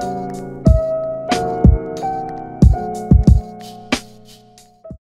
you